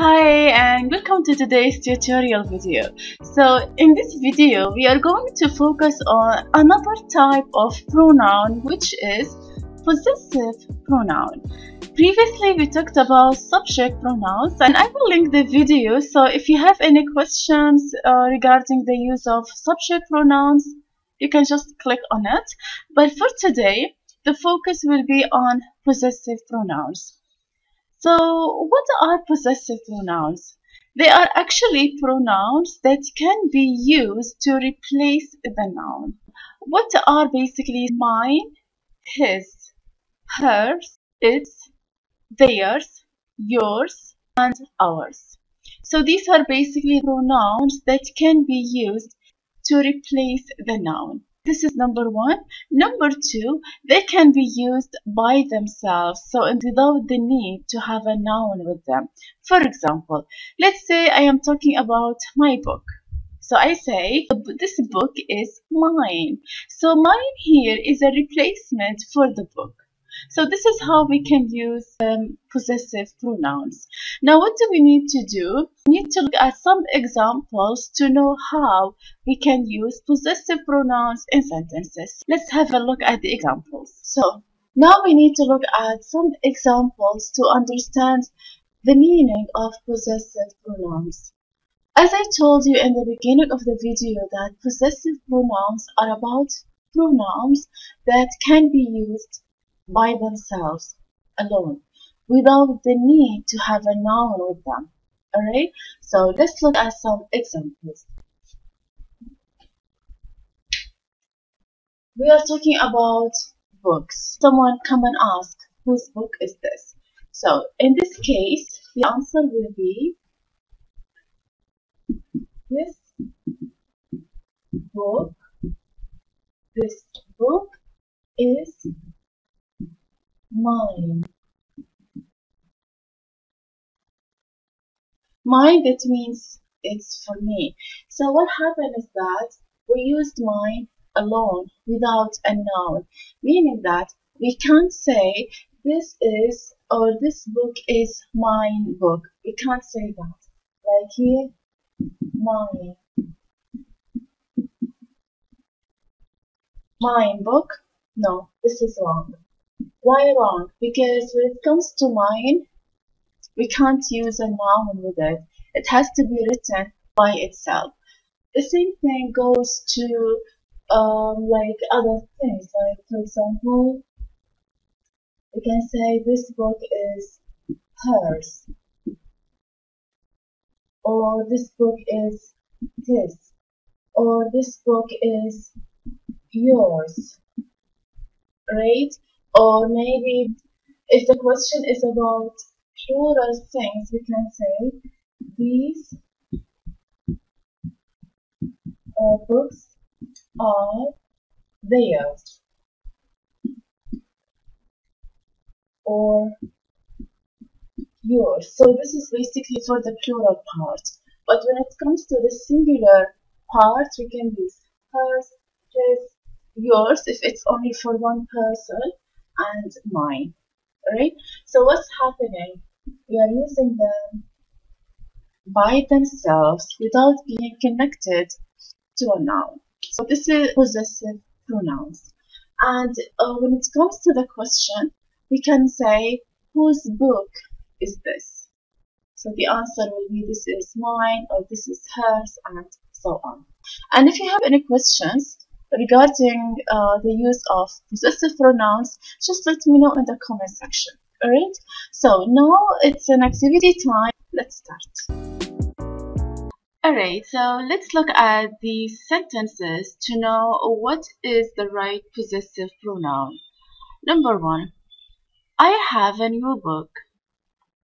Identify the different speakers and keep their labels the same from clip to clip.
Speaker 1: Hi and welcome to today's tutorial video. So in this video we are going to focus on another type of pronoun which is possessive pronoun. Previously we talked about subject pronouns and I will link the video so if you have any questions uh, regarding the use of subject pronouns you can just click on it. But for today the focus will be on possessive pronouns. So, what are possessive pronouns? They are actually pronouns that can be used to replace the noun. What are basically mine, his, hers, its, theirs, yours, and ours. So these are basically pronouns that can be used to replace the noun. This is number one. Number two, they can be used by themselves, so without the need to have a noun with them. For example, let's say I am talking about my book. So I say, this book is mine. So mine here is a replacement for the book. So this is how we can use um, possessive pronouns. Now what do we need to do? We need to look at some examples to know how we can use possessive pronouns in sentences. Let's have a look at the examples. So now we need to look at some examples to understand the meaning of possessive pronouns. As I told you in the beginning of the video that possessive pronouns are about pronouns that can be used by themselves alone without the need to have a noun with them. Alright, so let's look at some examples. We are talking about books. Someone come and ask, whose book is this? So in this case, the answer will be this book. This book is mine. Mine, that means it's for me. So what happened is that we used mine alone without a noun, meaning that we can't say this is or this book is mine book. We can't say that. Like here, mine. Mine book? No, this is wrong. Why wrong? Because when it comes to mine, we can't use a noun with it. It has to be written by itself. The same thing goes to um, like other things. Like for example, we can say this book is hers, or this book is his, or this book is yours. Right? Or maybe if the question is about plural things, we can say these uh, books are theirs. Or yours. So this is basically for the plural part. But when it comes to the singular part, we can use hers, his, yours if it's only for one person and mine. Right? So what's happening? We are using them by themselves without being connected to a noun. So this is possessive pronouns. And uh, when it comes to the question, we can say, whose book is this? So the answer will be this is mine or this is hers and so on. And if you have any questions, regarding uh, the use of possessive pronouns, just let me know in the comment section. Alright, so now it's an activity time. Let's start. Alright, so let's look at the sentences to know what is the right possessive pronoun. Number one, I have a new book.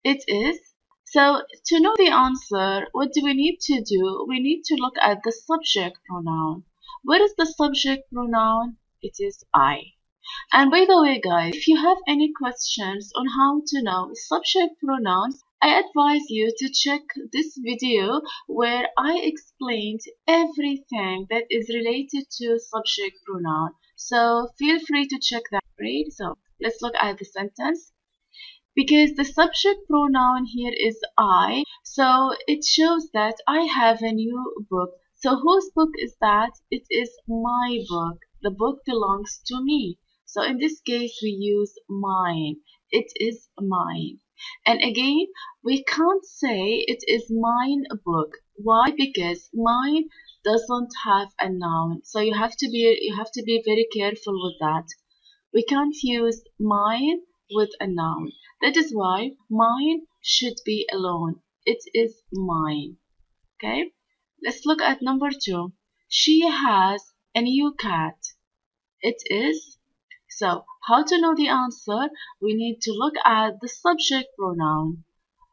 Speaker 1: It is. So to know the answer, what do we need to do? We need to look at the subject pronoun. What is the subject pronoun? It is I. And by the way guys, if you have any questions on how to know subject pronouns, I advise you to check this video where I explained everything that is related to subject pronoun. So feel free to check that, right? So let's look at the sentence. because the subject pronoun here is I so it shows that I have a new book so whose book is that? It is my book. The book belongs to me. So in this case we use mine. It is mine. And again we can't say it is mine book. Why? Because mine doesn't have a noun. So you have to be you have to be very careful with that. We can't use mine with a noun. That is why mine should be alone. It is mine. Okay let's look at number two. She has a new cat. It is so how to know the answer? We need to look at the subject pronoun.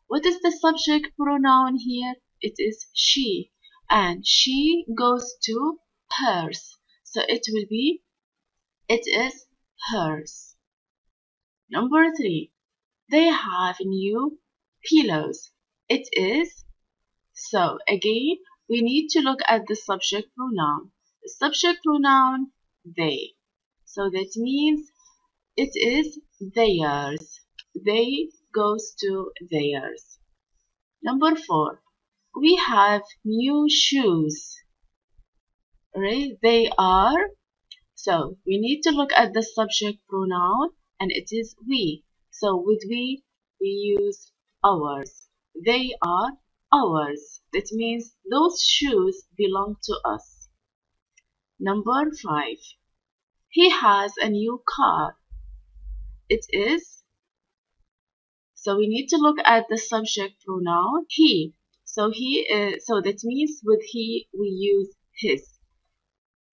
Speaker 1: What is the subject pronoun here? It is she. And she goes to hers. So it will be it is hers. Number three. They have new pillows. It is so again we need to look at the subject pronoun. The subject pronoun they. So that means it is theirs. They goes to theirs. Number four we have new shoes. Right? They are. So we need to look at the subject pronoun and it is we. So with we we use ours. They are ours that means those shoes belong to us number five he has a new car it is so we need to look at the subject pronoun he so he is, so that means with he we use his.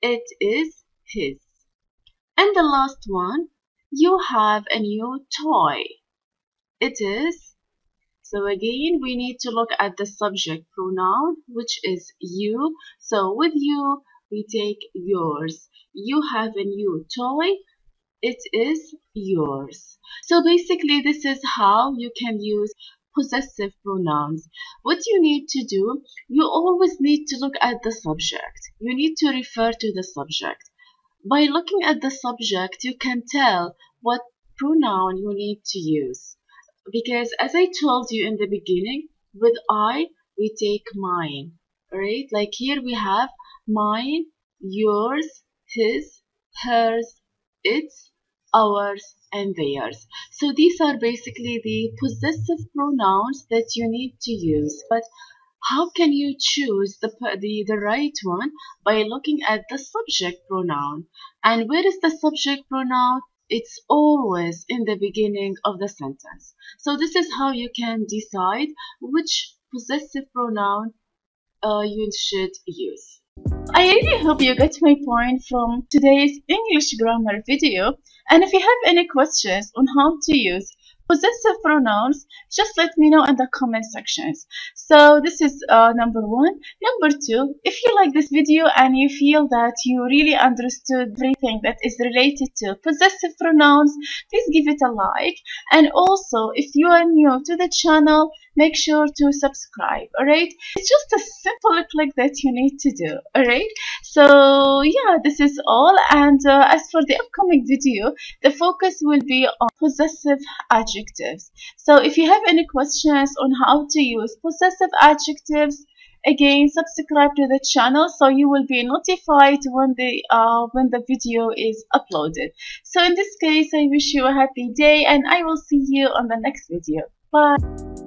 Speaker 1: It is his. And the last one, you have a new toy. It is. So again, we need to look at the subject pronoun, which is you. So with you, we take yours. You have a new toy. It is yours. So basically, this is how you can use possessive pronouns. What you need to do, you always need to look at the subject. You need to refer to the subject. By looking at the subject, you can tell what pronoun you need to use. Because as I told you in the beginning, with I, we take mine, right? Like here we have mine, yours, his, hers, its, ours, and theirs. So these are basically the possessive pronouns that you need to use. But how can you choose the, the, the right one? By looking at the subject pronoun. And where is the subject pronoun? It's always in the beginning of the sentence. So this is how you can decide which possessive pronoun uh, you should use. I really hope you got my point from today's English grammar video and if you have any questions on how to use possessive pronouns, just let me know in the comment sections. So this is uh, number one. Number two, if you like this video and you feel that you really understood everything that is related to possessive pronouns, please give it a like. And also, if you are new to the channel, make sure to subscribe alright it's just a simple click that you need to do alright so yeah this is all. And uh, as for the upcoming video the focus will be on possessive adjectives. So if you have any questions on how to use possessive adjectives again subscribe to the channel so you will be notified when the uh, when the video is uploaded. So in this case i wish you a happy day and i will see you on the next video. Bye